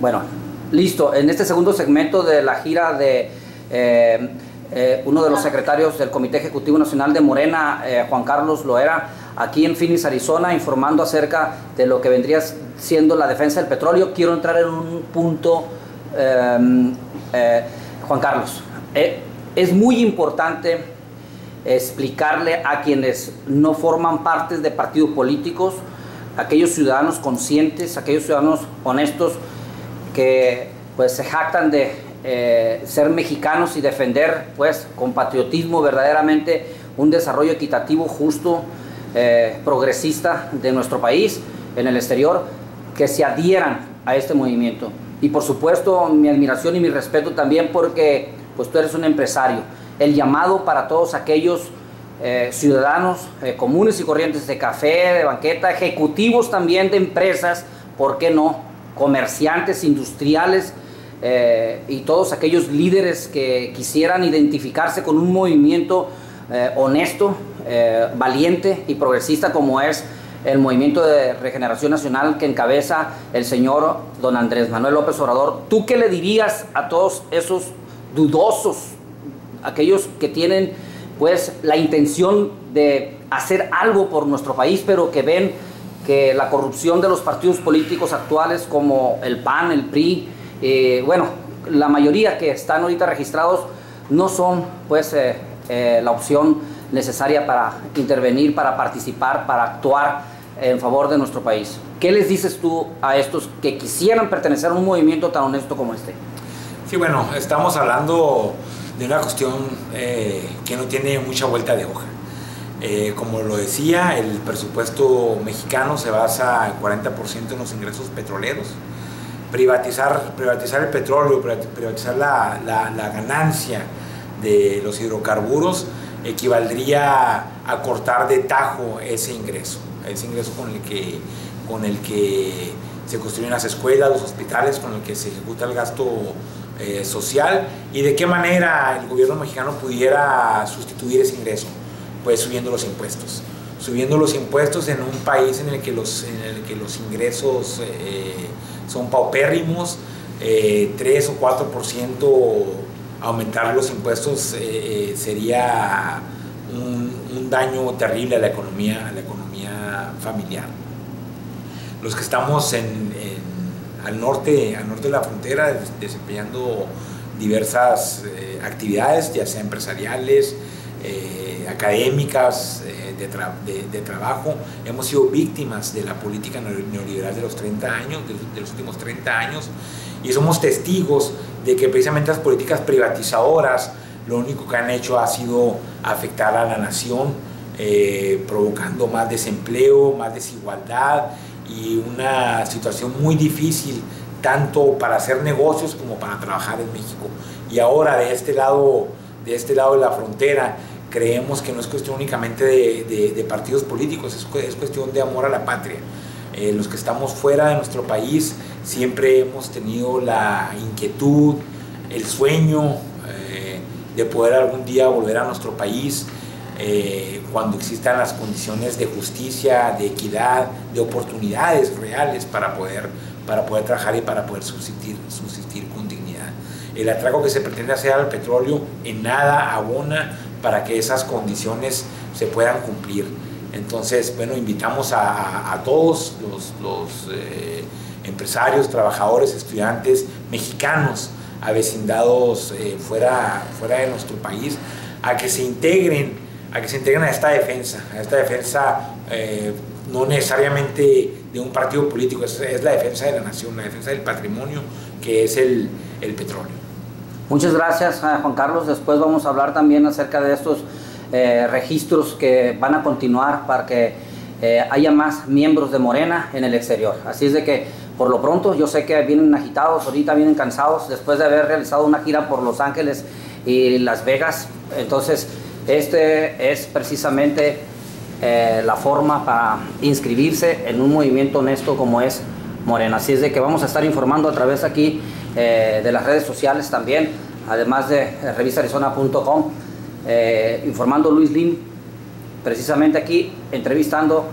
bueno, listo. En este segundo segmento de la gira de eh, eh, uno de los secretarios del Comité Ejecutivo Nacional de Morena, eh, Juan Carlos Loera, aquí en Phoenix, Arizona, informando acerca de lo que vendría siendo la defensa del petróleo. Quiero entrar en un punto, em, Juan Carlos. es muy importante explicarle a quienes no forman parte de partidos políticos, aquellos ciudadanos conscientes, aquellos ciudadanos honestos que pues se jactan de eh, ser mexicanos y defender pues con patriotismo verdaderamente un desarrollo equitativo, justo, eh, progresista de nuestro país en el exterior, que se adhieran a este movimiento. Y por supuesto mi admiración y mi respeto también porque pues tú eres un empresario. El llamado para todos aquellos eh, ciudadanos comunes y corrientes de café, de banqueta, ejecutivos también de empresas, ¿por qué no? Comerciantes, industriales, eh, y todos aquellos líderes que quisieran identificarse con un movimiento eh, honesto, eh, valiente y progresista como es el movimiento de regeneración nacional que encabeza el señor don Andrés Manuel López Obrador. ¿Tú qué le dirías a todos esos dudosos, aquellos que tienen pues la intención de hacer algo por nuestro país, pero que ven que la corrupción de los partidos políticos actuales como el PAN, el PRI, eh, bueno, la mayoría que están ahorita registrados no son pues eh, eh, la opción necesaria para intervenir, para participar, para actuar en favor de nuestro país. ¿Qué les dices tú a estos que quisieran pertenecer a un movimiento tan honesto como este? Sí, bueno, estamos hablando de una cuestión que no tiene mucha vuelta de hoja. Como lo decía, el presupuesto mexicano se basa en 40% en los ingresos petroleros, privatizar, privatizar el petróleo, privatizar la, la, ganancia de los hidrocarburos equivaldría a cortar de tajo ese ingreso, ese ingreso con el que, con el que se construyen las escuelas, los hospitales, con el que se ejecuta el gasto eh, social. Y de qué manera el gobierno mexicano pudiera sustituir ese ingreso, pues subiendo los impuestos. Subiendo los impuestos en un país en el que los, en el que los ingresos eh, son paupérrimos, 3 eh, o 4% aumentar los impuestos eh, eh, sería un, daño terrible a la economía, a la economía familiar. Los que estamos en, al, norte, al norte de la frontera desempeñando diversas actividades, ya sea empresariales, académicas, de, trabajo, hemos sido víctimas de la política neoliberal de los 30 años, de, los últimos 30 años, y somos testigos de que precisamente las políticas privatizadoras lo único que han hecho ha sido afectar a la nación, eh, provocando más desempleo, más desigualdad y una situación muy difícil tanto para hacer negocios como para trabajar en México. Y ahora de este lado, de este lado de la frontera, creemos que no es cuestión únicamente de, partidos políticos, es, cuestión de amor a la patria. Eh, los que estamos fuera de nuestro país siempre hemos tenido la inquietud, el sueño eh, de poder algún día volver a nuestro país eh, cuando existan las condiciones de justicia, de equidad, de oportunidades reales para poder, para poder trabajar y para poder subsistir, subsistir con dignidad. El atraco que se pretende hacer al petróleo en nada abona para que esas condiciones se puedan cumplir. Entonces, bueno, invitamos a, todos los, eh, empresarios, trabajadores, estudiantes mexicanos avecindados eh, fuera, fuera de nuestro país a que se integren, a que se integren a esta defensa, a esta defensa eh, no necesariamente de un partido político, es, la defensa de la nación, la defensa del patrimonio que es el petróleo. Muchas gracias, eh, Juan Carlos. Después vamos a hablar también acerca de estos eh, registros que van a continuar para que eh, haya más miembros de Morena en el exterior. Así es de que, por lo pronto, yo sé que vienen agitados, ahorita vienen cansados, después de haber realizado una gira por Los Ángeles y Las Vegas. Entonces, este es precisamente la forma para inscribirse en un movimiento honesto como es Morena. Así es de que vamos a estar informando a través aquí eh, de las redes sociales también, además de revistarizona.com, eh, informando Luis Lim, precisamente aquí entrevistando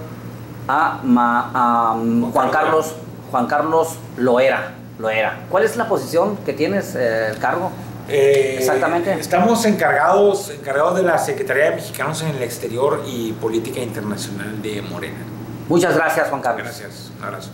a, Juan Carlos Juan Carlos Loera. Loera. ¿Cuál es la posición que tienes, eh, el cargo? Eh, Exactamente. Estamos encargados, encargados de la Secretaría de Mexicanos en el Exterior y Política Internacional de Morena. Muchas gracias, Juan Carlos. Gracias. Un abrazo.